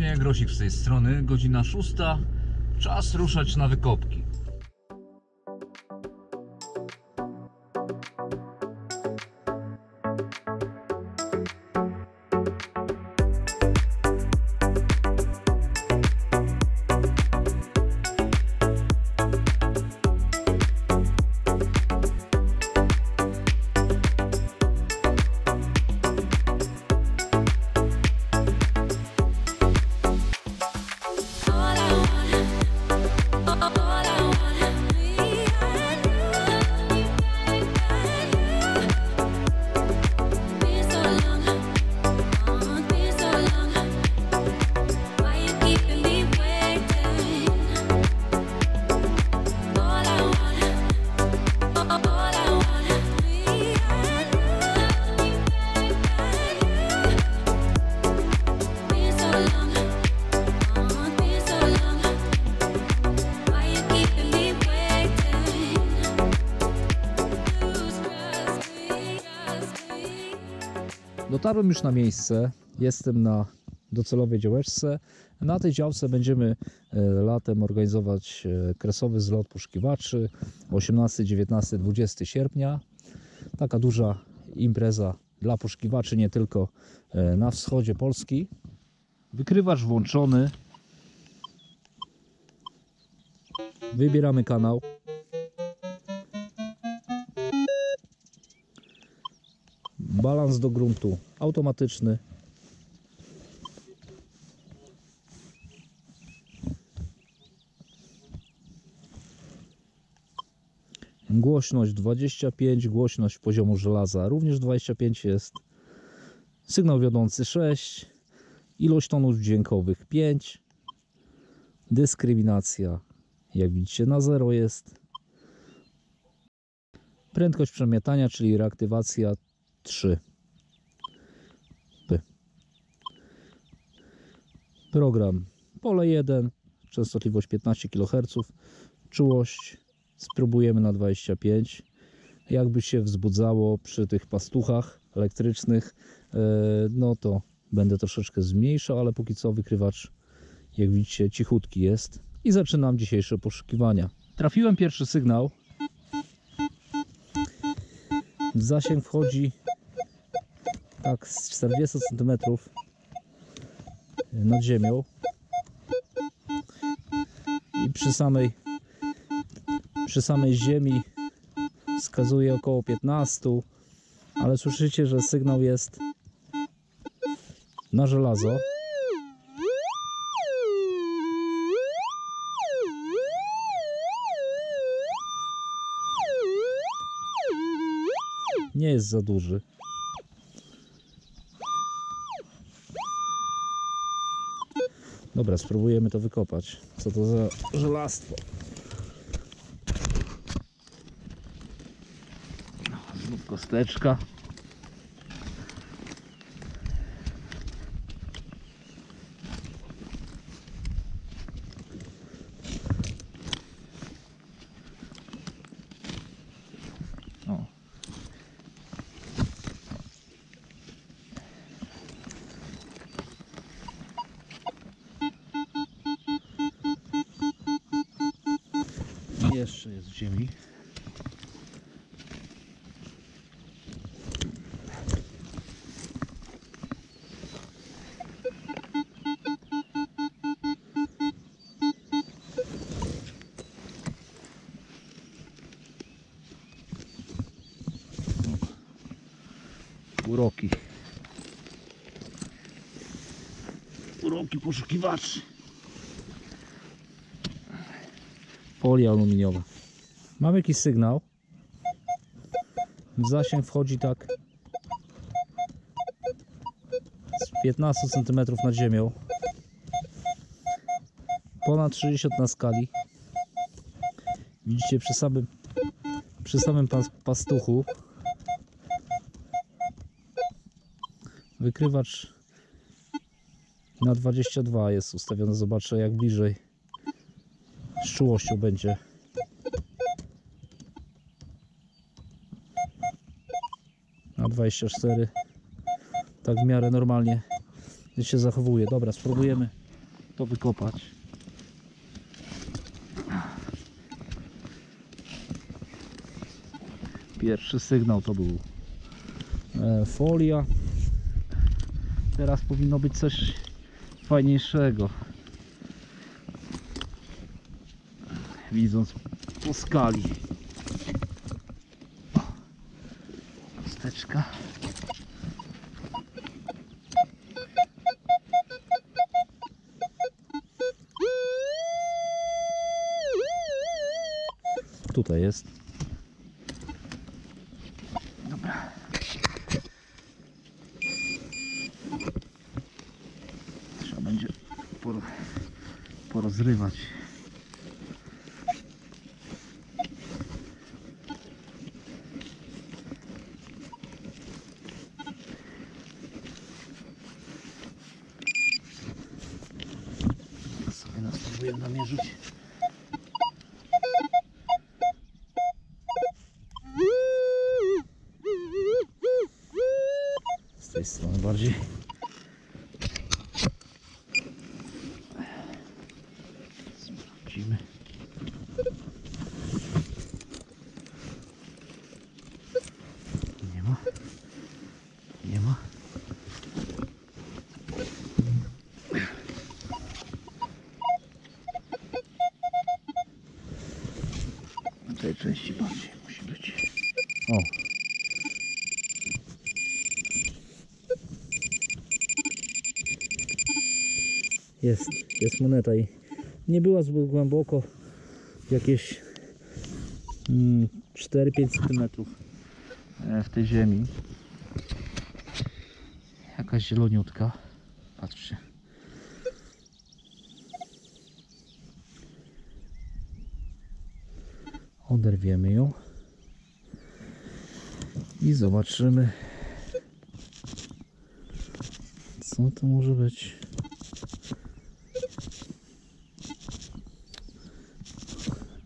serdecznie, Grosik z tej strony, godzina szósta, czas ruszać na wykopki. Dotarłem już na miejsce. Jestem na docelowej działeczce. Na tej działce będziemy e, latem organizować e, kresowy zlot poszukiwaczy 18, 19, 20 sierpnia. Taka duża impreza dla poszukiwaczy nie tylko e, na wschodzie Polski. Wykrywacz włączony. Wybieramy kanał. Balans do gruntu automatyczny. Głośność 25, głośność poziomu żelaza również 25 jest. Sygnał wiodący 6, ilość tonów dźwiękowych 5. Dyskryminacja jak widzicie na 0 jest. Prędkość przemiatania, czyli reaktywacja 3. P. Program pole 1, częstotliwość 15 kHz, czułość spróbujemy na 25. Jakby się wzbudzało przy tych pastuchach elektrycznych, e, no to będę troszeczkę zmniejszał, ale póki co wykrywacz, jak widzicie, cichutki jest. I zaczynam dzisiejsze poszukiwania. Trafiłem pierwszy sygnał. W zasięg wchodzi tak z 40 cm nad ziemią. I przy samej przy samej ziemi wskazuje około 15 ale słyszycie, że sygnał jest na żelazo. Nie jest za duży Dobra, spróbujemy to wykopać. Co to za żelastwo? No, Znów kosteczka. Poszukiwaczy. Folia aluminiowa. Mam jakiś sygnał. W zasięg wchodzi tak z 15 cm nad ziemią. Ponad 60 na skali. Widzicie przy samym przy samym pas, pastuchu wykrywacz na 22 jest ustawiony. Zobaczę jak bliżej z czułością będzie. Na 24 tak w miarę normalnie się zachowuje. Dobra, spróbujemy to wykopać. Pierwszy sygnał to był e, folia. Teraz powinno być coś fajniejszego. Widząc po skali. O, Chusteczka. Tutaj jest. zrywać. Jest, jest moneta i nie była zbyt głęboko, jakieś mm, 4-5 cm w tej ziemi. Jakaś zieloniutka. Patrzcie. Oderwiemy ją i zobaczymy, co to może być.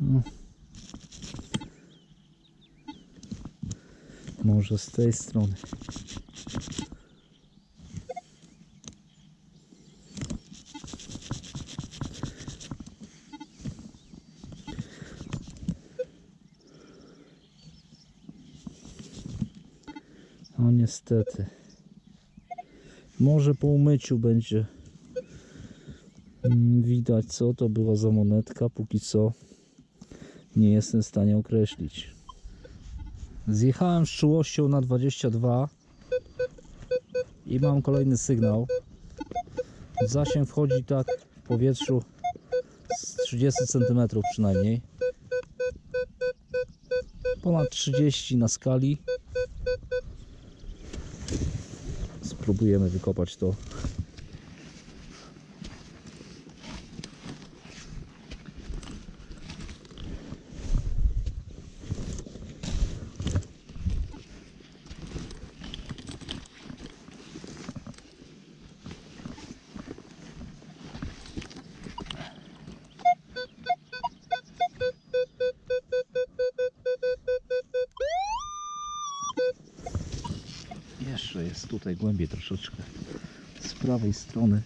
No. Z tej strony. No niestety. Może po umyciu będzie mm, widać co to była za monetka. Póki co nie jestem w stanie określić. Zjechałem z czułością na 22 i mam kolejny sygnał. Zasięg wchodzi tak w powietrzu z 30 cm przynajmniej. Ponad 30 na skali. Spróbujemy wykopać to. Troszeczkę z prawej strony.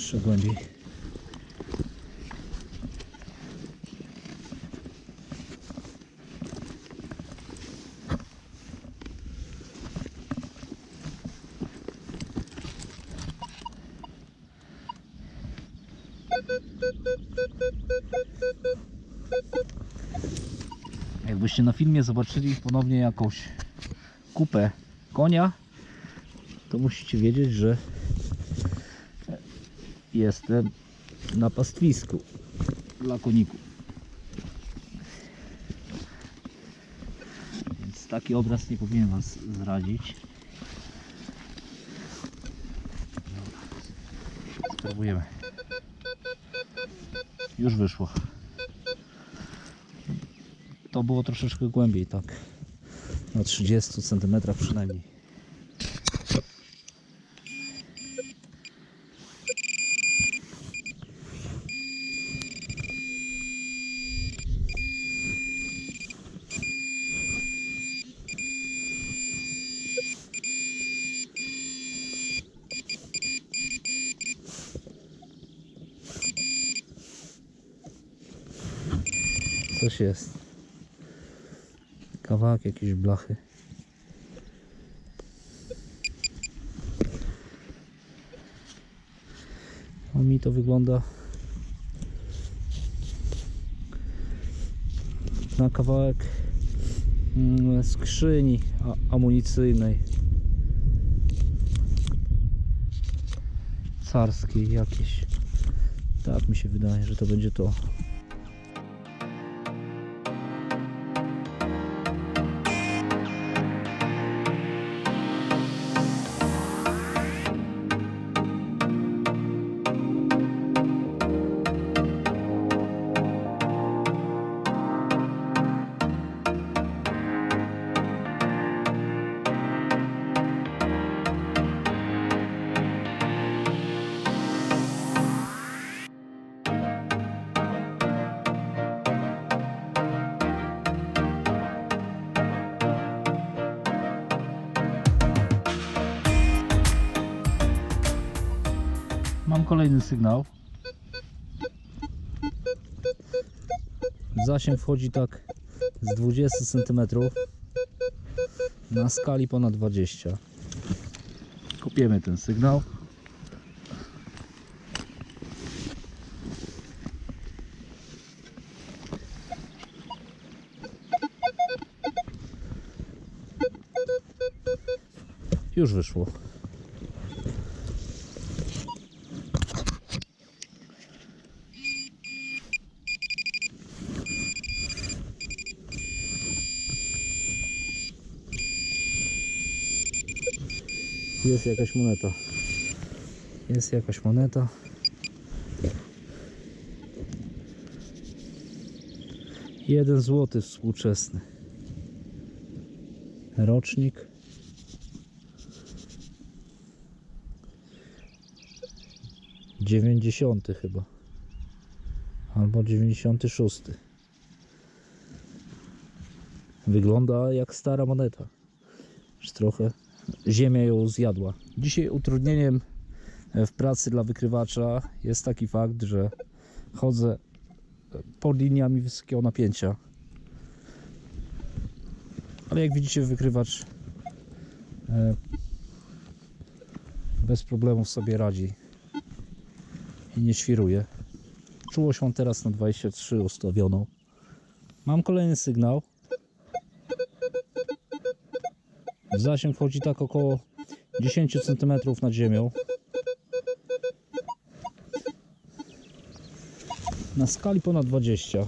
Jeszcze głębiej. Jakbyście na filmie zobaczyli ponownie jakąś kupę konia, to musicie wiedzieć, że jestem na pastwisku dla koników. Więc taki obraz nie powinien Was zrazić. Spróbujemy. Już wyszło. To było troszeczkę głębiej, tak. Na 30 cm przynajmniej. Jest. Kawałek jakiejś blachy. A mi to wygląda na kawałek mm, skrzyni amunicyjnej. Carskiej jakiejś. Tak mi się wydaje, że to będzie to. Kolejny sygnał. Zasięg wchodzi tak z 20 cm na skali ponad 20. Kopiemy ten sygnał. Już wyszło. Jest jakaś moneta. Jest jakaś moneta. Jeden złoty współczesny. Rocznik. Dziewięćdziesiąty chyba. Albo dziewięćdziesiąty szósty. Wygląda jak stara moneta. Już trochę ziemia ją zjadła. Dzisiaj utrudnieniem e, w pracy dla wykrywacza jest taki fakt, że chodzę pod liniami wysokiego napięcia. Ale jak widzicie wykrywacz e, bez problemów sobie radzi i nie świruje. Czułość mam teraz na 23 ustawioną. Mam kolejny sygnał. Zasięg wchodzi tak około 10 cm nad ziemią. Na skali ponad 20.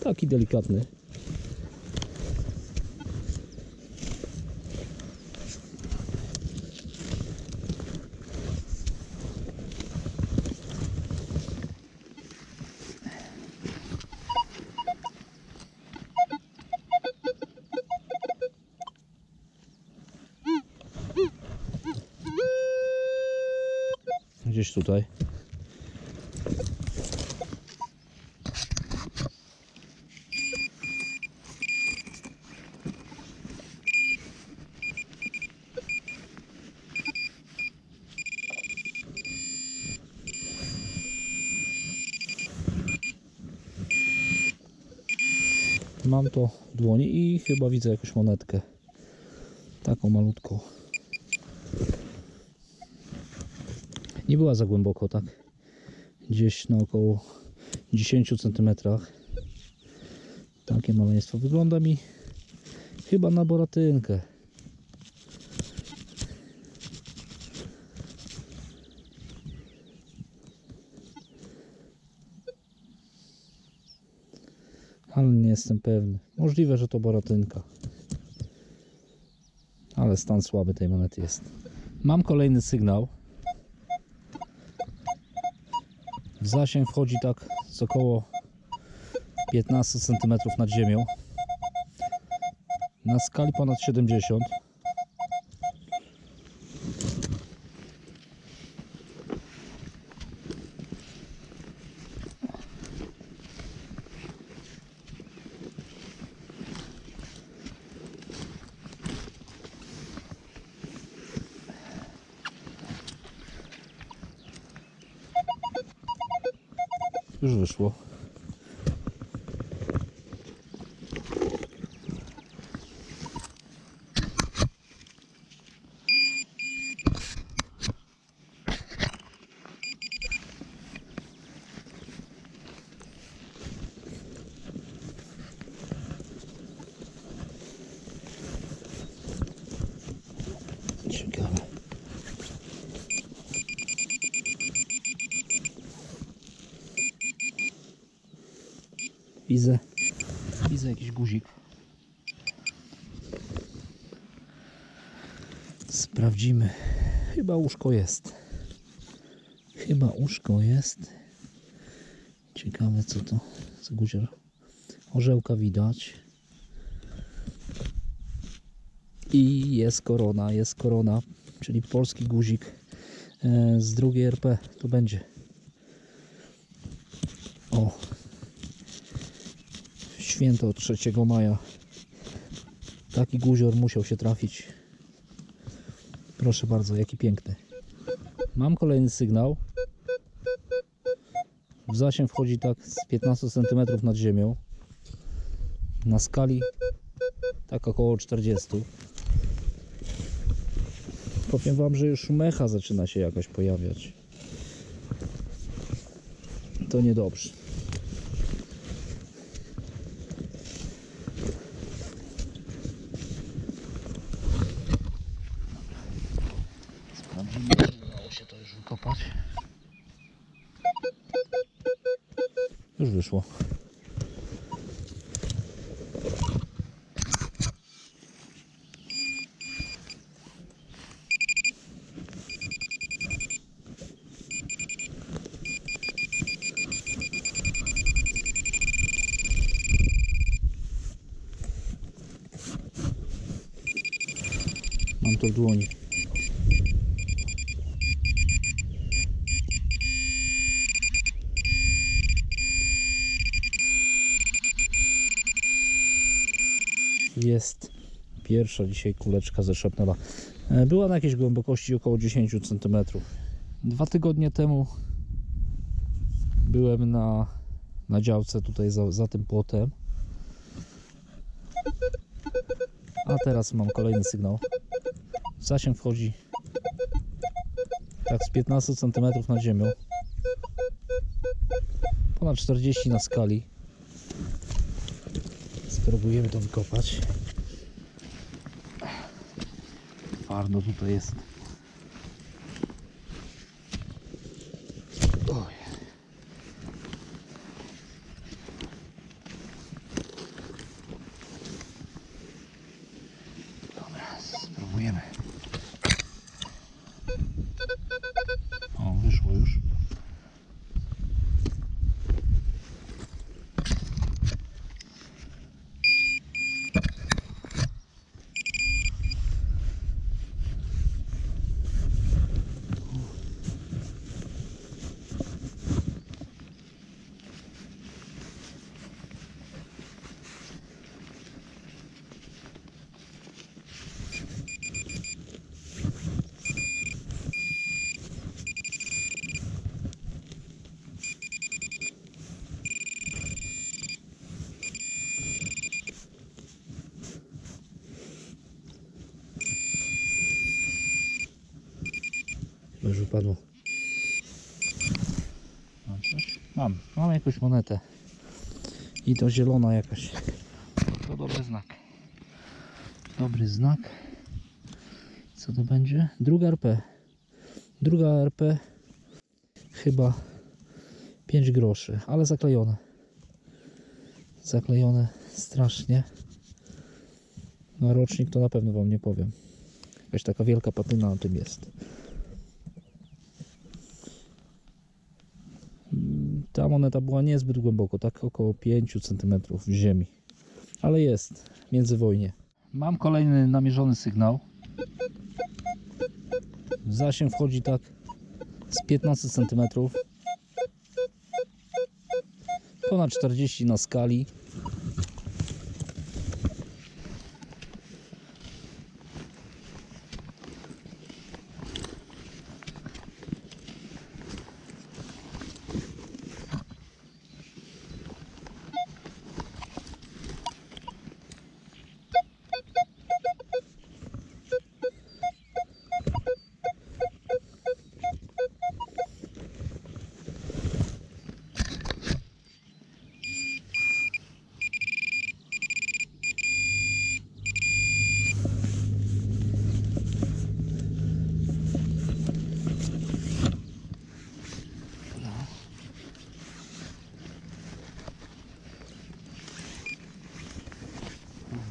Taki delikatny. Gdzieś tutaj. Mam to w dłoni i chyba widzę jakąś monetkę. Taką malutką. Nie była za głęboko, tak? Gdzieś na około 10 cm. Takie maleństwo. Wygląda mi chyba na boratynkę. Ale nie jestem pewny. Możliwe, że to boratynka. Ale stan słaby tej monety jest. Mam kolejny sygnał. W zasięg wchodzi tak z około 15 cm nad ziemią. Na skali ponad 70. Już wyszło. Ciekawe. Widzę, widzę jakiś guzik. Sprawdzimy. Chyba łóżko jest. Chyba łóżko jest. Ciekawe co to za guzior. Orzełka widać. I jest korona, jest korona, czyli polski guzik e, z drugiej RP. To będzie. Święto 3 maja. Taki guzior musiał się trafić. Proszę bardzo, jaki piękny. Mam kolejny sygnał. W zasięg wchodzi tak z 15 cm nad ziemią. Na skali tak około 40. Powiem Wam, że już mecha zaczyna się jakaś pojawiać. To niedobrze. Czy udało się to już wykopać. Już wyszło. Mam to w dłoni. Pierwsza dzisiaj kuleczka ze szepnela. E, Była na jakiejś głębokości około 10 cm. Dwa tygodnie temu byłem na, na działce tutaj za, za tym płotem. A teraz mam kolejny sygnał. Zasięg wchodzi tak z 15 cm nad ziemią. Ponad 40 na skali. Spróbujemy to wykopać. Twardo tutaj jest. Oj. Dobra, spróbujemy. O, wyszło już. Już wypadło. Mam coś? Mam. Mam jakąś monetę. I to zielona jakaś. To dobry znak. Dobry znak. Co to będzie? Druga RP. Druga RP. Chyba 5 groszy, ale zaklejone. Zaklejone strasznie. No rocznik to na pewno Wam nie powiem. Jakaś taka wielka patyna na tym jest. Moneta była niezbyt głęboko, tak około 5 cm w ziemi. Ale jest, międzywojnie. Mam kolejny namierzony sygnał. W zasięg wchodzi tak z 15 cm. Ponad 40 na skali.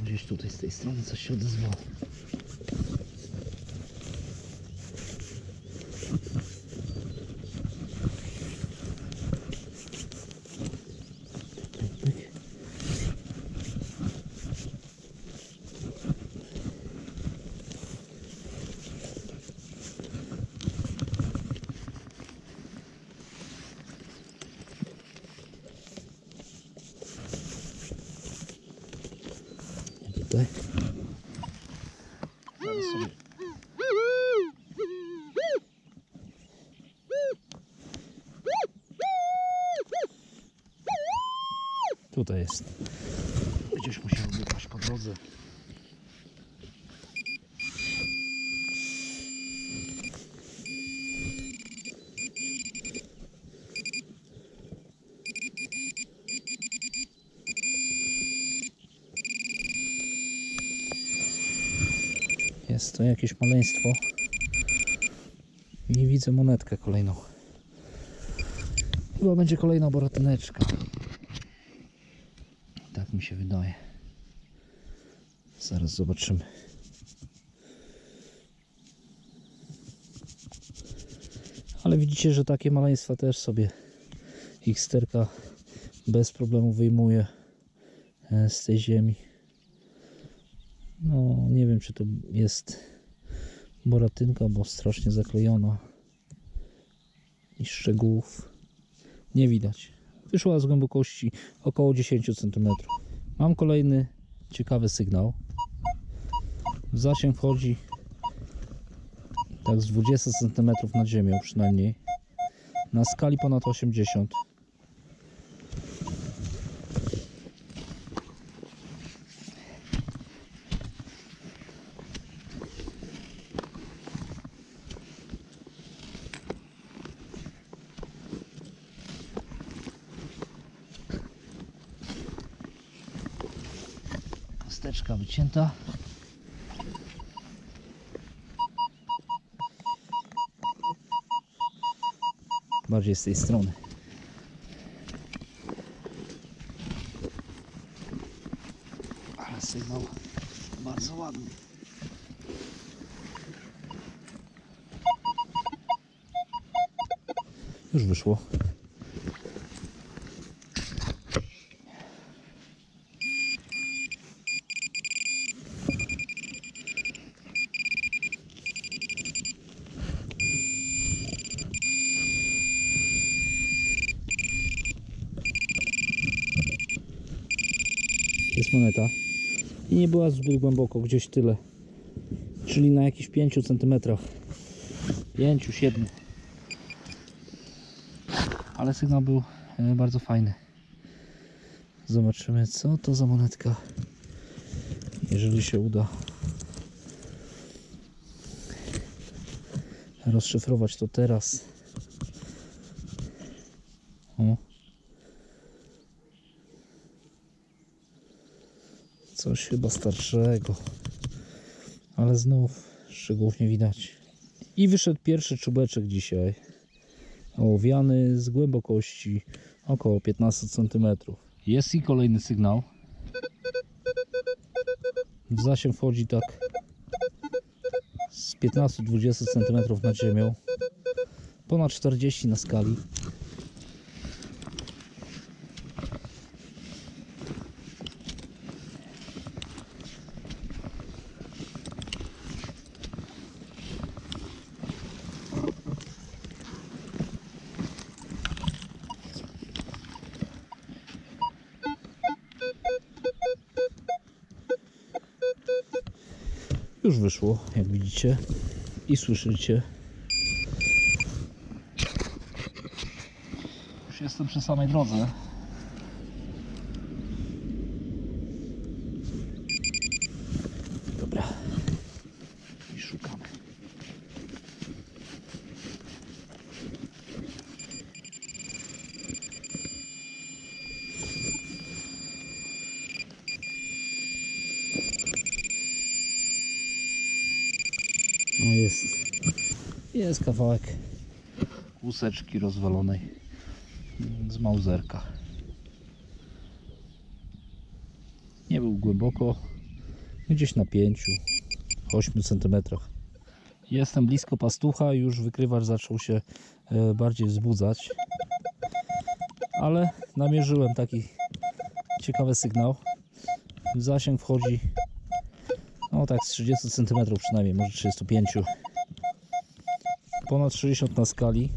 Gdzieś tutaj z tej strony coś się odezwało. Pyk. Tutaj. Zaraz sobie Tutaj jest. Gdzieś musiał wypaść po drodze. Jest to jakieś maleństwo. I widzę monetkę kolejną. Chyba będzie kolejna boratyneczka. Tak mi się wydaje. Zaraz zobaczymy. Ale widzicie, że takie maleństwa też sobie ich sterka bez problemu wyjmuje e, z tej ziemi. No, nie wiem, czy to jest boratynka, bo strasznie zaklejona. I szczegółów nie widać. Wyszła z głębokości około 10 cm. Mam kolejny ciekawy sygnał. W zasięg wchodzi tak z 20 cm nad ziemią przynajmniej. Na skali ponad 80 Kosteczka wycięta. Bardziej z. i nie była zbyt głęboko, gdzieś tyle. Czyli na jakichś 5 cm 5, 7 ale sygnał był e, bardzo fajny. Zobaczymy co to za monetka jeżeli się uda rozszyfrować to teraz Coś chyba starszego. Ale znów szczegółów nie widać. I wyszedł pierwszy czubeczek dzisiaj. Ołowiany z głębokości około 15 cm. Jest i kolejny sygnał. W zasięg wchodzi tak z 15-20 cm nad ziemią. Ponad 40 na skali. Już wyszło, jak widzicie i słyszycie. Już jestem przy samej drodze. Dobra. I szukamy. No jest. Kawałek łuseczki rozwalonej z mauzerka. Nie był głęboko, gdzieś na 5-8 cm. Jestem blisko pastucha, już wykrywacz zaczął się e, bardziej wzbudzać, ale namierzyłem taki ciekawy sygnał. W zasięg wchodzi no tak z 30 cm przynajmniej, może 35 ponad 60 na skali.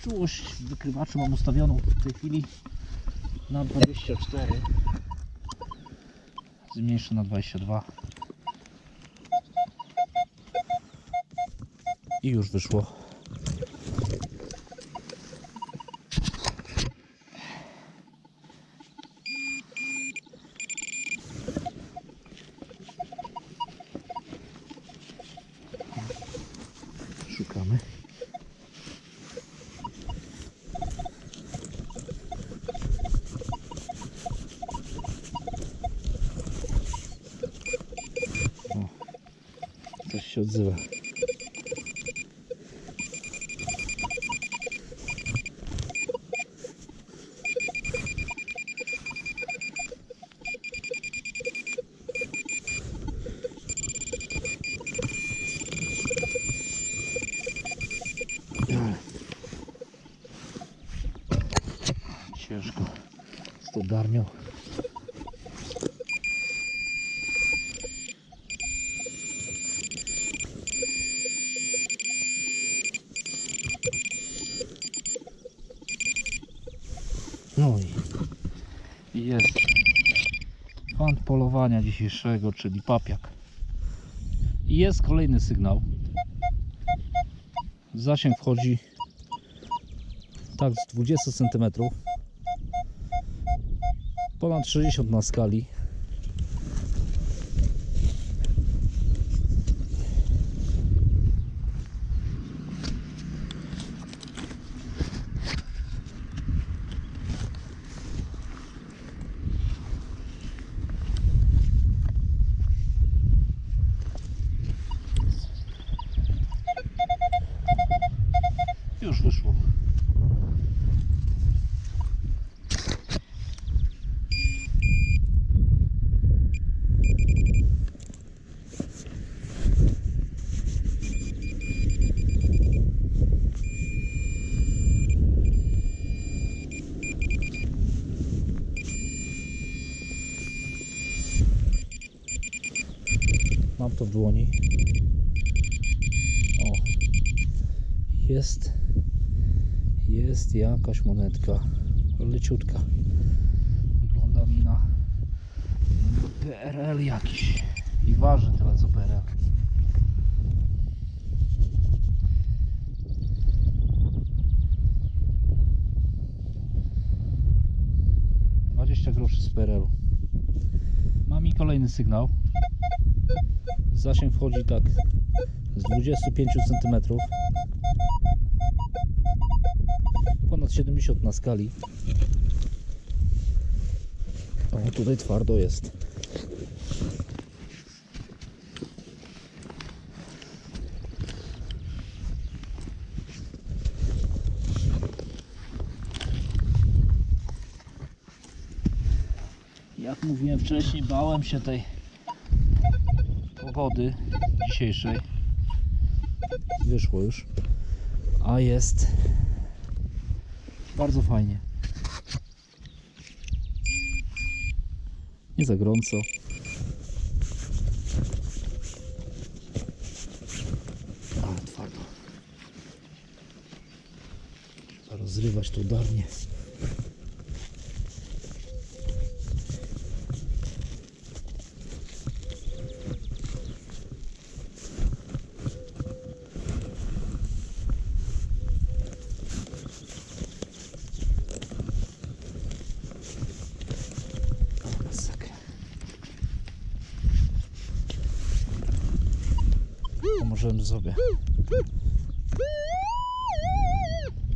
Czułość wykrywaczu mam ustawioną w tej chwili na 24 zmniejszę na 22 i już wyszło. Szukamy. O, coś się odzywa. Ciężko z tą darnią. No i i jest fan polowania dzisiejszego, czyli papiak. Jest kolejny sygnał. Zasięg wchodzi tak z 20 cm ponad 60 na skali to w dłoni. O. Jest. Jest jakaś monetka. Leciutka. Wygląda mi na PRL jakiś. I waży tyle co PRL. Groszy z PRL-u. Mam i kolejny sygnał. Zasięg wchodzi tak z 25 cm. Ponad 70 na skali. O, tutaj twardo jest. Jak mówiłem wcześniej, bałem się tej wody dzisiejszej. Wyszło już. A jest bardzo fajnie. Nie za gorąco. A twardo. Trzeba rozrywać to darnie sobie.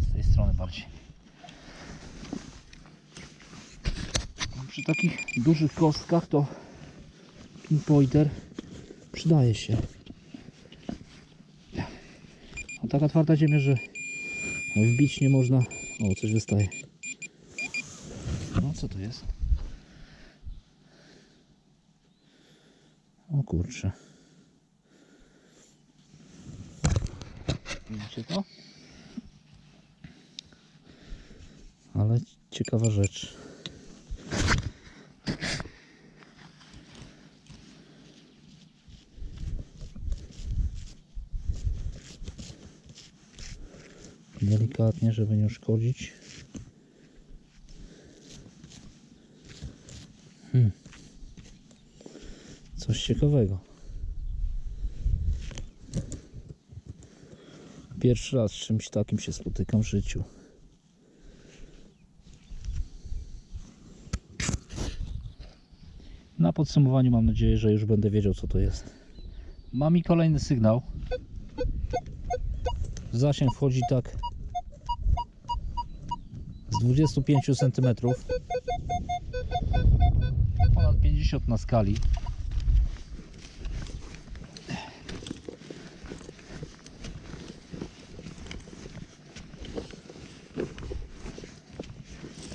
Z tej strony bardziej. Przy takich dużych kostkach to pinpointer przydaje się. A taka twarda ziemia, że wbić nie można. O, coś wystaje. No co to jest? O kurczę. Widzicie to? Ale ciekawa rzecz. Delikatnie, żeby nie uszkodzić. Hmm. Coś ciekawego. Pierwszy raz z czymś takim się spotykam w życiu. Na podsumowaniu mam nadzieję, że już będę wiedział co to jest. Mam i kolejny sygnał. Zasięg wchodzi tak z 25 cm. Ponad 50 na skali.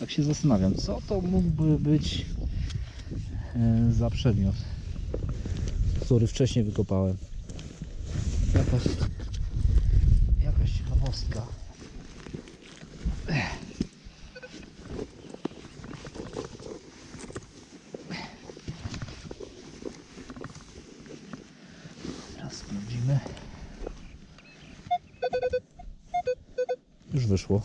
Tak się zastanawiam, co to mógłby być e, za przedmiot, który wcześniej wykopałem. Jakaś, jakaś ciekawostka. Teraz sprawdzimy. Już wyszło.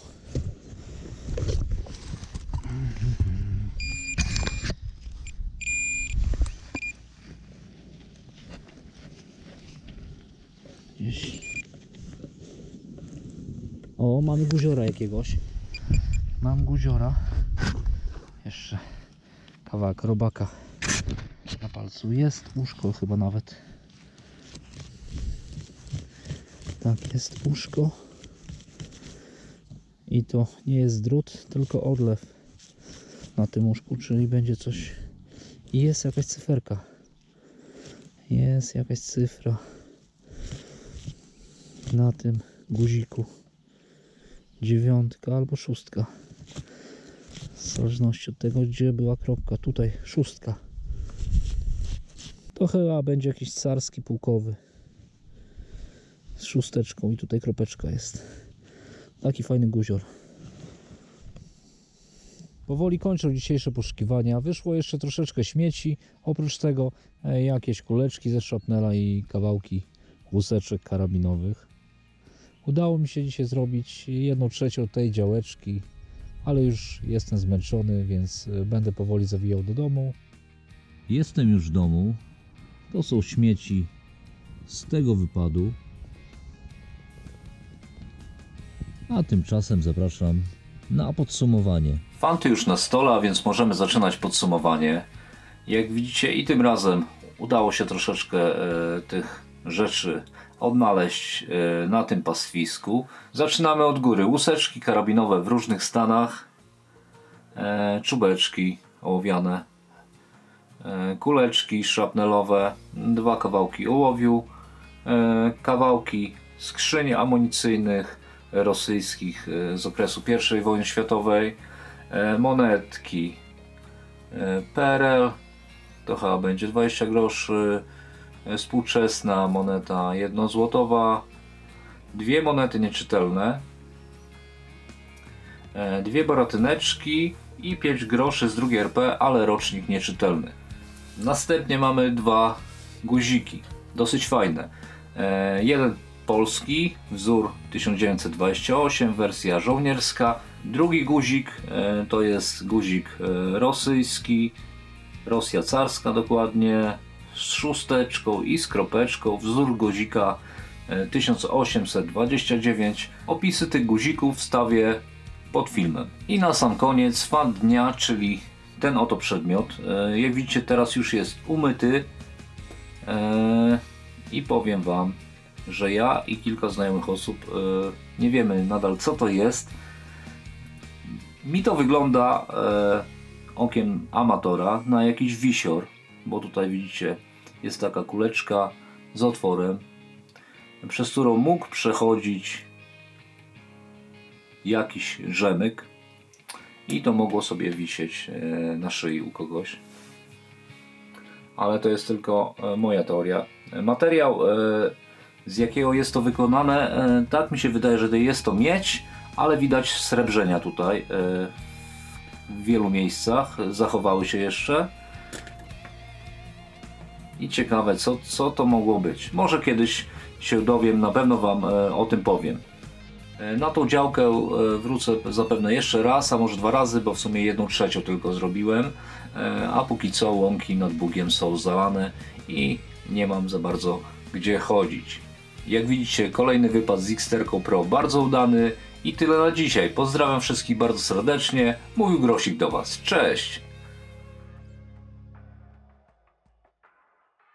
Gdzieś. O, mamy guziora jakiegoś. Mam guziora. Jeszcze kawałek robaka na palcu jest. Łóżko chyba nawet. Tak, jest łóżko. I to nie jest drut, tylko odlew na tym łóżku, czyli będzie coś. I jest jakaś cyferka. Jest jakaś cyfra na tym guziku dziewiątka albo szóstka. W zależności od tego gdzie była kropka. Tutaj szóstka. To chyba będzie jakiś carski pułkowy. Z szósteczką i tutaj kropeczka jest. Taki fajny guzior. Powoli kończą dzisiejsze poszukiwania. Wyszło jeszcze troszeczkę śmieci. Oprócz tego e, jakieś kuleczki ze szapnela i kawałki łuseczek karabinowych Udało mi się dzisiaj zrobić jedną trzecią tej działeczki, ale już jestem zmęczony, więc e, będę powoli zawijał do domu. Jestem już w domu. To są śmieci z tego wypadu. A tymczasem zapraszam na podsumowanie. Fanty już na stole, a więc możemy zaczynać podsumowanie. Jak widzicie i tym razem udało się troszeczkę e, tych rzeczy odnaleźć e, na tym pastwisku. Zaczynamy od góry. Łuseczki karabinowe w różnych stanach. E, czubeczki ołowiane. E, kuleczki szrapnelowe. Dwa kawałki ołowiu. Kawałki skrzyni amunicyjnych rosyjskich z okresu I wojny światowej. Monetki PRL to chyba będzie 20 groszy współczesna moneta jednozłotowa. Dwie monety nieczytelne. E, dwie baratyneczki i 5 groszy z drugiej RP, ale rocznik nieczytelny. Następnie mamy dwa guziki. Dosyć fajne. E, jeden polski wzór 1928 wersja żołnierska. Drugi guzik e, to jest guzik e, rosyjski, Rosja carska dokładnie, z szósteczką i z kropeczką, wzór guzika e, 1829. Opisy tych guzików wstawię pod filmem. I na sam koniec fan dnia, czyli ten oto przedmiot. E, Jak widzicie teraz już jest umyty e, i powiem Wam, że ja i kilka znajomych osób e, nie wiemy nadal co to jest. Mi to wygląda e, okiem amatora na jakiś wisior, bo tutaj widzicie jest taka kuleczka z otworem, przez którą mógł przechodzić jakiś rzemyk i to mogło sobie wisieć e, na szyi u kogoś. Ale to jest tylko e, moja teoria. Materiał, e, z jakiego jest to wykonane, tak mi się wydaje, że jest to miedź, ale widać srebrzenia tutaj w wielu miejscach. Zachowały się jeszcze. I ciekawe, co, co to mogło być. Może kiedyś się dowiem, na pewno Wam e, o tym powiem. E, Na tą działkę e, wrócę zapewne jeszcze raz, a może dwa razy, bo w sumie jedną trzecią tylko zrobiłem. A póki co łąki nad Bugiem są zalane i nie mam za bardzo gdzie chodzić. Jak widzicie, kolejny wypad z Xterką Pro bardzo udany i tyle na dzisiaj. Pozdrawiam wszystkich bardzo serdecznie. Mówił Grosik do Was. Cześć!